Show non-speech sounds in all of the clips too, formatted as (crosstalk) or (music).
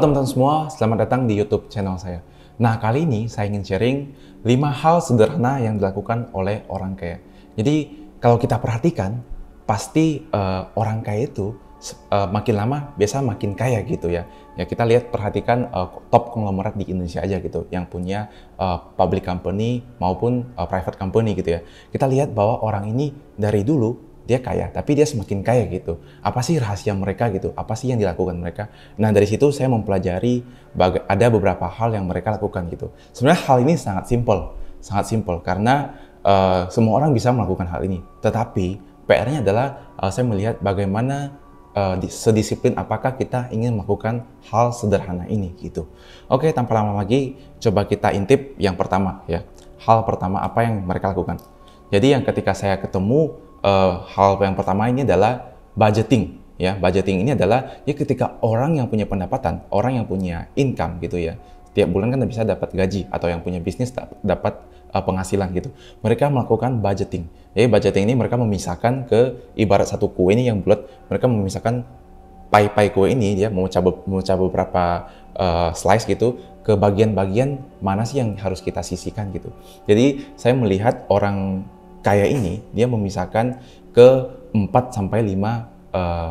teman-teman semua, selamat datang di YouTube channel saya. Nah, kali ini saya ingin sharing 5 hal sederhana yang dilakukan oleh orang kaya. Jadi, kalau kita perhatikan, pasti uh, orang kaya itu uh, makin lama biasa makin kaya gitu ya. Ya kita lihat perhatikan uh, top konglomerat di Indonesia aja gitu yang punya uh, public company maupun uh, private company gitu ya. Kita lihat bahwa orang ini dari dulu dia kaya, tapi dia semakin kaya gitu. Apa sih rahasia mereka gitu? Apa sih yang dilakukan mereka? Nah dari situ saya mempelajari ada beberapa hal yang mereka lakukan gitu. Sebenarnya hal ini sangat simpel, sangat simpel karena uh, semua orang bisa melakukan hal ini. Tetapi PR-nya adalah uh, saya melihat bagaimana uh, sedisiplin apakah kita ingin melakukan hal sederhana ini gitu. Oke, tanpa lama lagi coba kita intip yang pertama ya. Hal pertama apa yang mereka lakukan? Jadi yang ketika saya ketemu uh, hal yang pertama ini adalah budgeting ya. Budgeting ini adalah ya ketika orang yang punya pendapatan orang yang punya income gitu ya tiap bulan kan bisa dapat gaji atau yang punya bisnis dapat uh, penghasilan gitu. Mereka melakukan budgeting. Jadi budgeting ini mereka memisahkan ke ibarat satu kue ini yang bulat mereka memisahkan pai-pai kue ini dia mau coba beberapa uh, slice gitu ke bagian-bagian mana sih yang harus kita sisihkan gitu. Jadi saya melihat orang kaya ini dia memisahkan ke 4 sampai 5 uh,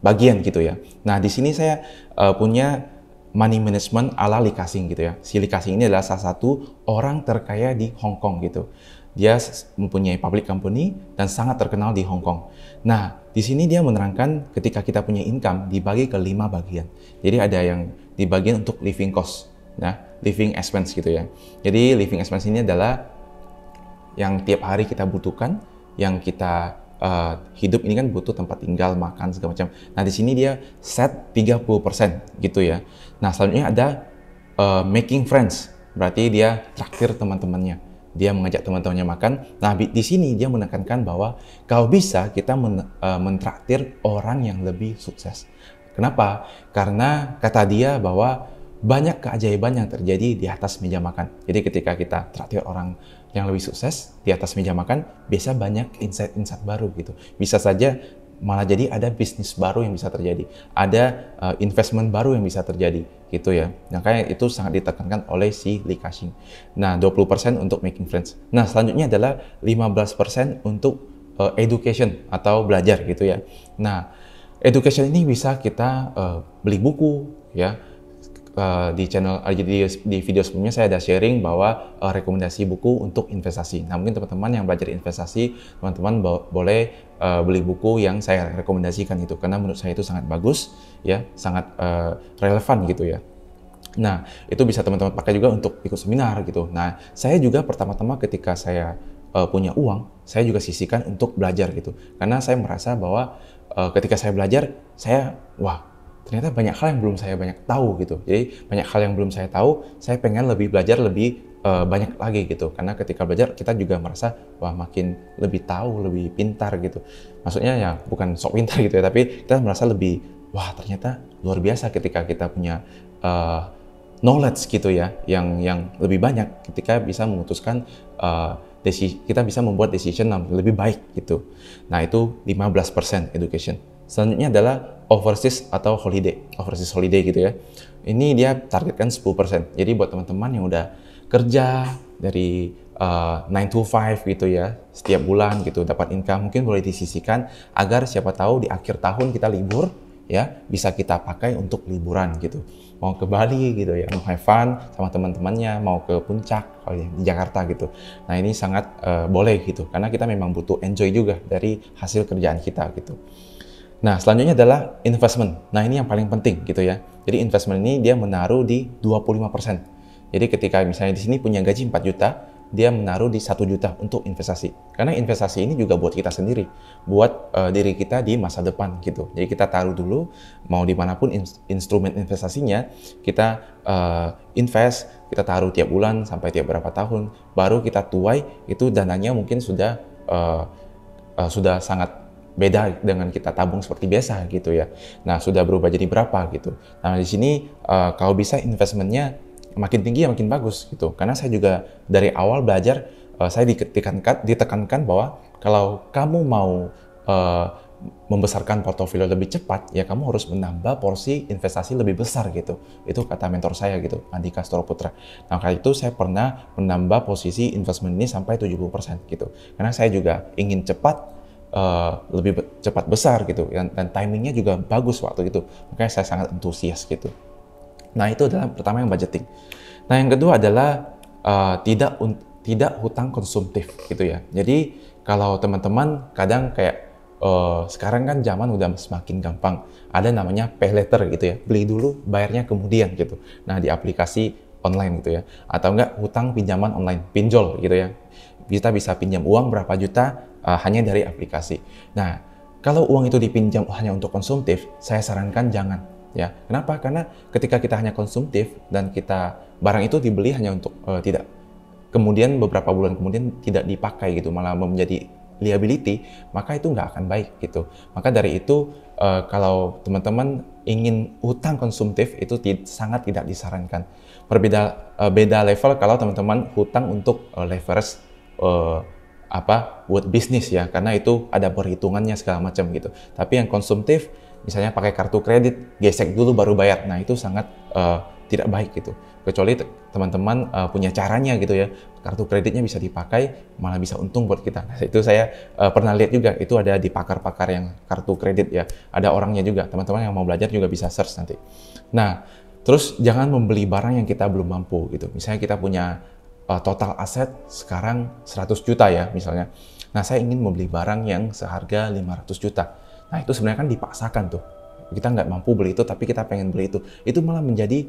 bagian gitu ya. Nah, di sini saya uh, punya money management ala Lee Ka-sing gitu ya. Si Lee Ka-sing ini adalah salah satu orang terkaya di Hong Kong gitu. Dia mempunyai public company dan sangat terkenal di Hong Kong. Nah, di sini dia menerangkan ketika kita punya income dibagi ke lima bagian. Jadi ada yang dibagi untuk living cost, nah, living expense gitu ya. Jadi living expense ini adalah yang tiap hari kita butuhkan, yang kita uh, hidup ini kan butuh tempat tinggal, makan segala macam. Nah di sini dia set 30% gitu ya. Nah selanjutnya ada uh, making friends, berarti dia traktir teman-temannya. Dia mengajak teman-temannya makan. Nah di sini dia menekankan bahwa kalau bisa kita men, uh, mentraktir orang yang lebih sukses. Kenapa? Karena kata dia bahwa banyak keajaiban yang terjadi di atas meja makan. Jadi ketika kita traktir orang yang lebih sukses di atas meja makan, biasa banyak insight-insight baru gitu. Bisa saja malah jadi ada bisnis baru yang bisa terjadi, ada uh, investment baru yang bisa terjadi gitu ya. Makanya itu sangat ditekankan oleh si Lee Ka-shing. Nah, 20% untuk making friends. Nah, selanjutnya adalah 15% untuk uh, education atau belajar gitu ya. Nah, education ini bisa kita uh, beli buku ya, uh, di channel uh, di, di video sebelumnya saya ada sharing bahwa uh, rekomendasi buku untuk investasi. Nah mungkin teman-teman yang belajar investasi, teman-teman boleh uh, beli buku yang saya rekomendasikan itu karena menurut saya itu sangat bagus, ya sangat uh, relevan gitu ya. Nah itu bisa teman-teman pakai juga untuk ikut seminar gitu. Nah saya juga pertama-tama ketika saya uh, punya uang, saya juga sisihkan untuk belajar gitu. Karena saya merasa bahwa uh, ketika saya belajar, saya wah ternyata banyak hal yang belum saya banyak tahu gitu. Jadi banyak hal yang belum saya tahu, saya pengen lebih belajar lebih uh, banyak lagi gitu. Karena ketika belajar kita juga merasa wah makin lebih tahu, lebih pintar gitu. Maksudnya ya bukan sok pintar gitu ya, tapi kita merasa lebih wah ternyata luar biasa ketika kita punya uh, knowledge gitu ya, yang yang lebih banyak ketika bisa memutuskan uh, desi kita bisa membuat decision yang lebih baik gitu. Nah, itu 15% education. Selanjutnya adalah overseas atau holiday, overseas holiday gitu ya. Ini dia targetkan 10%. Jadi buat teman-teman yang udah kerja dari uh, eh, 9 to 5 gitu ya, setiap bulan gitu dapat income, mungkin boleh disisihkan agar siapa tahu di akhir tahun kita libur ya, bisa kita pakai untuk liburan gitu. Mau ke Bali gitu ya, mau have fun sama teman-temannya, mau ke puncak oh ya, di Jakarta gitu. Nah, ini sangat uh, boleh gitu karena kita memang butuh enjoy juga dari hasil kerjaan kita gitu. Nah, selanjutnya adalah investment. Nah, ini yang paling penting gitu ya. Jadi investment ini dia menaruh di 25%. Jadi ketika misalnya di sini punya gaji 4 juta, dia menaruh di 1 juta untuk investasi. Karena investasi ini juga buat kita sendiri, buat uh, diri kita di masa depan gitu. Jadi kita taruh dulu, mau di mana pun in instrumen investasinya, kita uh, invest, kita taruh tiap bulan sampai tiap berapa tahun, baru kita tuai, itu dananya mungkin sudah uh, uh, sudah sangat beda dengan kita tabung seperti biasa gitu ya. Nah sudah berubah jadi berapa gitu. Nah di sini uh, kalau bisa investmentnya makin tinggi ya makin bagus gitu. Karena saya juga dari awal belajar uh, saya ditekankan, ditekankan bahwa kalau kamu mau uh, membesarkan portofolio lebih cepat, ya kamu harus menambah porsi investasi lebih besar gitu. Itu kata mentor saya gitu, Andika Putra. Nah, kali itu saya pernah menambah posisi investment ini sampai 70% gitu. Karena saya juga ingin cepat uh, lebih be cepat besar gitu dan, dan timingnya juga bagus waktu itu. Makanya saya sangat antusias gitu. Nah, itu adalah pertama yang budgeting. Nah, yang kedua adalah uh, tidak tidak hutang konsumtif gitu ya. Jadi kalau teman-teman kadang kayak uh, sekarang kan zaman udah semakin gampang. Ada namanya pay letter gitu ya. Beli dulu, bayarnya kemudian gitu. Nah, di aplikasi online gitu ya. Atau enggak hutang pinjaman online, pinjol gitu ya. Kita bisa pinjam uang berapa juta uh, hanya dari aplikasi. Nah, kalau uang itu dipinjam hanya untuk konsumtif, saya sarankan jangan ya. Kenapa? Karena ketika kita hanya konsumtif dan kita barang itu dibeli hanya untuk uh, tidak kemudian beberapa bulan kemudian tidak dipakai gitu, malah menjadi liability, maka itu nggak akan baik gitu. Maka dari itu uh, kalau teman-teman ingin utang konsumtif itu sangat tidak disarankan. Berbeda uh, beda level kalau teman-teman hutang untuk uh, leverage uh, apa buat bisnis ya, karena itu ada perhitungannya segala macam gitu. Tapi yang konsumtif misalnya pakai kartu kredit, gesek dulu baru bayar. Nah, itu sangat uh, tidak baik gitu. Kecuali teman-teman uh, punya caranya gitu ya. Kartu kreditnya bisa dipakai, malah bisa untung buat kita. Nah, itu saya uh, pernah lihat juga, itu ada di pakar-pakar yang kartu kredit ya. Ada orangnya juga. Teman-teman yang mau belajar juga bisa search nanti. Nah, terus jangan membeli barang yang kita belum mampu gitu. Misalnya kita punya uh, total aset sekarang 100 juta ya misalnya. Nah, saya ingin membeli barang yang seharga 500 juta Nah itu sebenarnya kan dipaksakan tuh. Kita nggak mampu beli itu, tapi kita pengen beli itu. Itu malah menjadi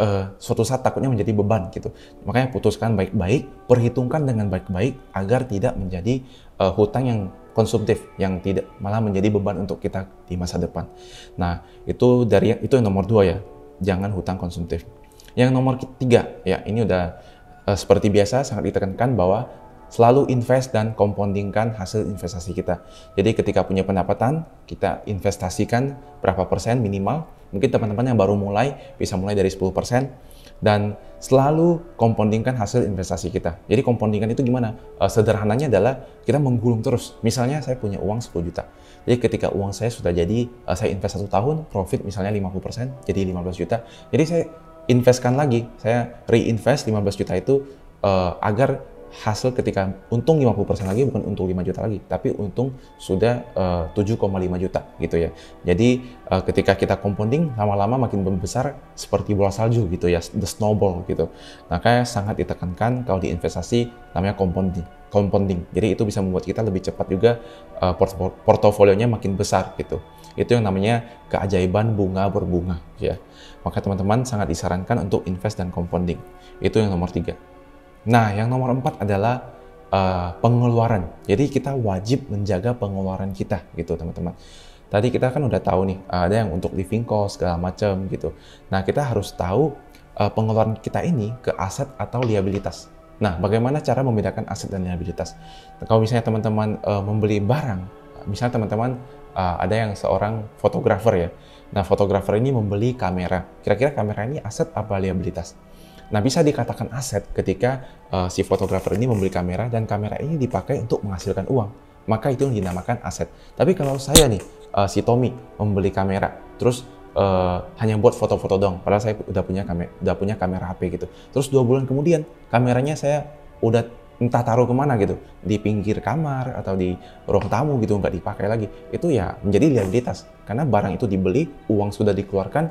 uh, suatu saat takutnya menjadi beban gitu. Makanya putuskan baik-baik, perhitungkan dengan baik-baik agar tidak menjadi uh, hutang yang konsumtif yang tidak malah menjadi beban untuk kita di masa depan. Nah itu dari itu yang nomor dua ya, jangan hutang konsumtif. Yang nomor ketiga ya ini udah seperti biasa sangat ditekankan bahwa selalu invest dan compoundingkan hasil investasi kita. Jadi ketika punya pendapatan, kita investasikan berapa persen minimal. Mungkin teman-teman yang baru mulai bisa mulai dari 10 persen dan selalu compoundingkan hasil investasi kita. Jadi compoundingkan itu gimana? Uh, sederhananya adalah kita menggulung terus. Misalnya saya punya uang 10 juta. Jadi ketika uang saya sudah jadi, uh, saya invest satu tahun, profit misalnya 50%, jadi 15 juta. Jadi saya investkan lagi, saya reinvest 15 juta itu uh, agar hasil ketika untung 50% lagi bukan untung 5 juta lagi, tapi untung sudah uh, 7,5 juta gitu ya. Jadi uh, ketika kita compounding lama-lama makin membesar seperti bola salju gitu ya, the snowball gitu. Makanya sangat ditekankan kalau di investasi namanya compounding. Compounding. Jadi itu bisa membuat kita lebih cepat juga uh, portofolionya makin besar gitu. Itu yang namanya keajaiban bunga berbunga ya. Maka teman-teman sangat disarankan untuk invest dan compounding. Itu yang nomor tiga. Nah, yang nomor empat adalah uh, pengeluaran. Jadi kita wajib menjaga pengeluaran kita gitu teman-teman. Tadi kita kan udah tahu nih ada yang untuk living cost segala macam gitu. Nah kita harus tahu uh, pengeluaran kita ini ke aset atau liabilitas. Nah bagaimana cara membedakan aset dan liabilitas? Kalau misalnya teman-teman uh, membeli barang, misalnya teman-teman uh, ada yang seorang fotografer ya. Nah fotografer ini membeli kamera. Kira-kira kamera ini aset apa liabilitas? Nah, bisa dikatakan aset ketika uh, si fotografer ini membeli kamera dan kamera ini dipakai untuk menghasilkan uang. Maka itu yang dinamakan aset. Tapi kalau saya nih, uh, si Tommy membeli kamera, terus uh, hanya buat foto-foto dong, padahal saya udah punya kamera, udah punya kamera HP gitu. Terus dua bulan kemudian kameranya saya udah entah taruh ke mana gitu, di pinggir kamar atau di ruang tamu gitu, nggak dipakai lagi. Itu ya menjadi liabilitas karena barang itu dibeli, uang sudah dikeluarkan,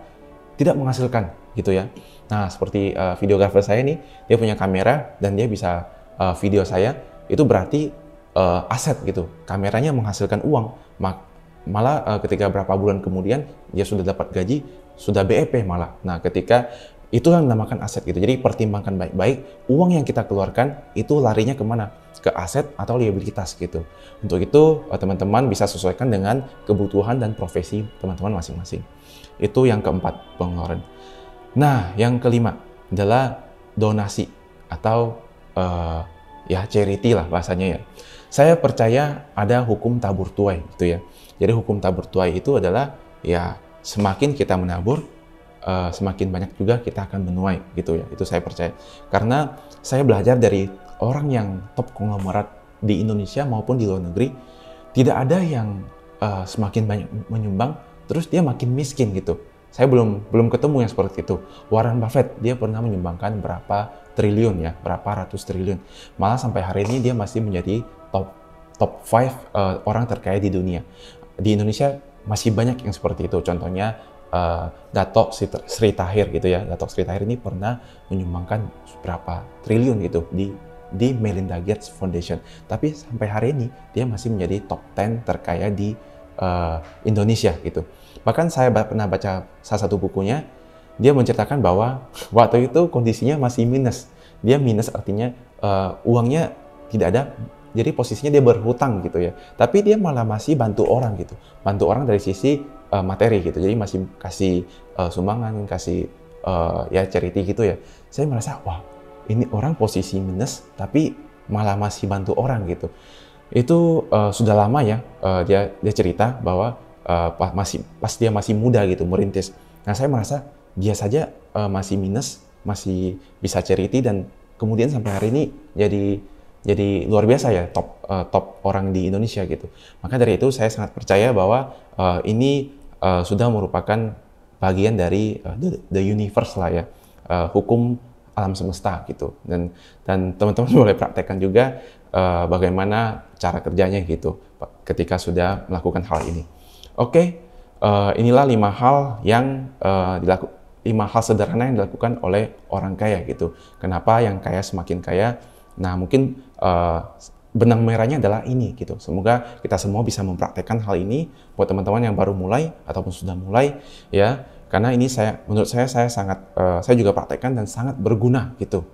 tidak menghasilkan gitu ya. Nah, seperti uh, videografer saya nih, dia punya kamera dan dia bisa uh, video saya, itu berarti uh, aset gitu. Kameranya menghasilkan uang. Malah uh, ketika berapa bulan kemudian dia sudah dapat gaji, sudah BEP malah. Nah, ketika itu yang dinamakan aset gitu. Jadi pertimbangkan baik-baik uang yang kita keluarkan itu larinya ke mana? Ke aset atau liabilitas gitu. Untuk itu teman-teman bisa sesuaikan dengan kebutuhan dan profesi teman-teman masing-masing. Itu yang keempat pengeluaran. Nah, yang kelima adalah donasi atau uh, ya charity lah bahasanya ya. Saya percaya ada hukum tabur tuai gitu ya. Jadi hukum tabur tuai itu adalah ya semakin kita menabur uh, semakin banyak juga kita akan menuai gitu ya. Itu saya percaya. Karena saya belajar dari orang yang top konglomerat di Indonesia maupun di luar negeri tidak ada yang uh, semakin banyak menyumbang, terus dia makin miskin gitu. Saya belum belum ketemu yang seperti itu. Warren Buffett dia pernah menyumbangkan berapa triliun ya, berapa ratus triliun. Malah sampai hari ini dia masih menjadi top top 5 uh, orang terkaya di dunia. Di Indonesia masih banyak yang seperti itu. Contohnya uh, Sri Tahir gitu ya. Dato Sri Tahir ini pernah menyumbangkan berapa triliun gitu di di Melinda Gates Foundation. Tapi sampai hari ini dia masih menjadi top 10 terkaya di uh, Indonesia gitu. Bahkan saya pernah baca salah satu bukunya, dia menceritakan bahwa (laughs) waktu itu kondisinya masih minus. Dia minus artinya uh, uangnya tidak ada, jadi posisinya dia berhutang gitu ya. Tapi dia malah masih bantu orang gitu, bantu orang dari sisi uh, materi gitu. Jadi masih kasih uh, sumbangan, kasih uh, ya charity gitu ya. Saya merasa wah ini orang posisi minus tapi malah masih bantu orang gitu. Itu uh, sudah lama ya uh, dia dia cerita bahwa uh, pas masih pas dia masih muda gitu merintis. Nah saya merasa dia saja uh, masih minus, masih bisa charity dan kemudian sampai hari ini jadi jadi luar biasa ya top uh, top orang di Indonesia gitu. Maka dari itu saya sangat percaya bahwa uh, ini uh, sudah merupakan bagian dari uh, the, the universe lah ya. Uh, hukum alam semesta gitu dan dan teman-teman (laughs) boleh praktekkan juga uh, bagaimana cara kerjanya gitu ketika sudah melakukan hal ini. Oke, okay, uh, inilah lima hal yang uh, dilakukan lima hal sederhana yang dilakukan oleh orang kaya gitu. Kenapa yang kaya semakin kaya? Nah mungkin uh, benang merahnya adalah ini gitu. Semoga kita semua bisa mempraktekkan hal ini buat teman-teman yang baru mulai ataupun sudah mulai ya. Karena ini saya menurut saya saya sangat uh, saya juga praktekkan dan sangat berguna gitu.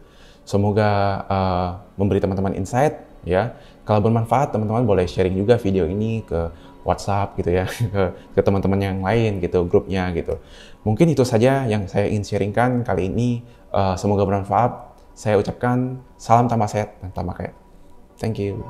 Semoga uh, memberi teman-teman insight ya. Kalau bermanfaat teman-teman boleh sharing juga video ini ke WhatsApp gitu ya (laughs) ke, ke teman-teman yang lain gitu grupnya gitu. Mungkin itu saja yang saya ingin sharingkan kali ini. Uh, semoga bermanfaat saya ucapkan salam tambah sehat dan tambah kaya thank you